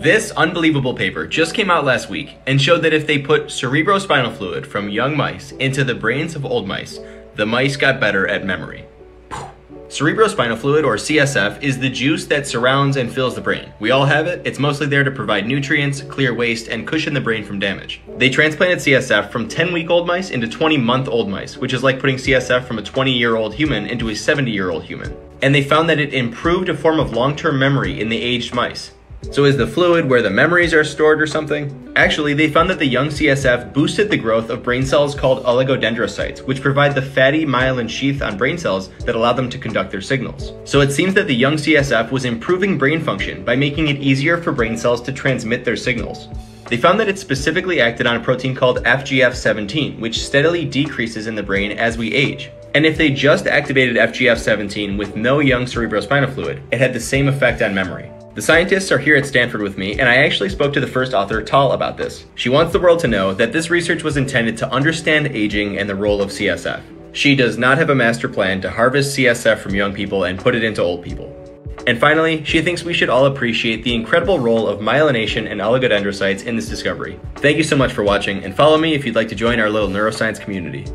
This unbelievable paper just came out last week and showed that if they put cerebrospinal fluid from young mice into the brains of old mice, the mice got better at memory. Cerebrospinal fluid, or CSF, is the juice that surrounds and fills the brain. We all have it. It's mostly there to provide nutrients, clear waste, and cushion the brain from damage. They transplanted CSF from 10 week old mice into 20 month old mice, which is like putting CSF from a 20 year old human into a 70 year old human. And they found that it improved a form of long term memory in the aged mice. So is the fluid where the memories are stored or something? Actually, they found that the young CSF boosted the growth of brain cells called oligodendrocytes, which provide the fatty myelin sheath on brain cells that allow them to conduct their signals. So it seems that the young CSF was improving brain function by making it easier for brain cells to transmit their signals. They found that it specifically acted on a protein called FGF17, which steadily decreases in the brain as we age. And if they just activated FGF17 with no young cerebrospinal fluid, it had the same effect on memory. The scientists are here at Stanford with me, and I actually spoke to the first author, Tal, about this. She wants the world to know that this research was intended to understand aging and the role of CSF. She does not have a master plan to harvest CSF from young people and put it into old people. And finally, she thinks we should all appreciate the incredible role of myelination and oligodendrocytes in this discovery. Thank you so much for watching, and follow me if you'd like to join our little neuroscience community.